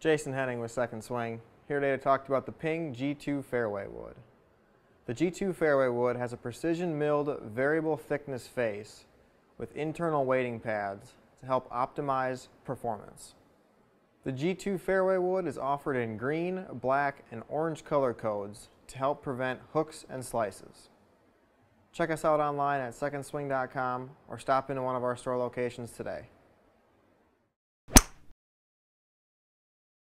Jason Henning with Second Swing, here today to talk about the Ping G2 fairway wood. The G2 fairway wood has a precision milled variable thickness face with internal weighting pads to help optimize performance. The G2 fairway wood is offered in green, black, and orange color codes to help prevent hooks and slices. Check us out online at secondswing.com or stop into one of our store locations today.